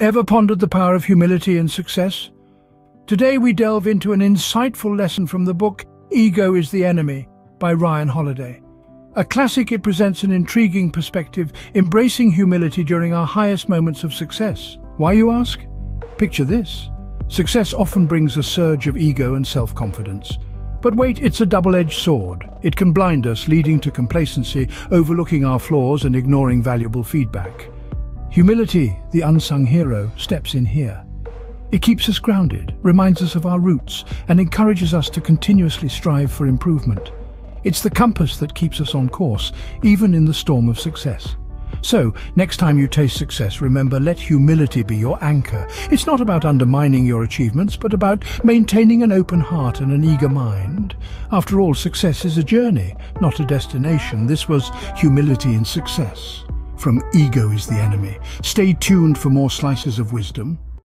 Ever pondered the power of humility in success? Today we delve into an insightful lesson from the book Ego is the Enemy by Ryan Holiday. A classic, it presents an intriguing perspective, embracing humility during our highest moments of success. Why, you ask? Picture this. Success often brings a surge of ego and self-confidence. But wait, it's a double-edged sword. It can blind us, leading to complacency, overlooking our flaws and ignoring valuable feedback. Humility, the unsung hero, steps in here. It keeps us grounded, reminds us of our roots, and encourages us to continuously strive for improvement. It's the compass that keeps us on course, even in the storm of success. So, next time you taste success, remember, let humility be your anchor. It's not about undermining your achievements, but about maintaining an open heart and an eager mind. After all, success is a journey, not a destination. This was Humility in Success from Ego is the Enemy. Stay tuned for more slices of wisdom.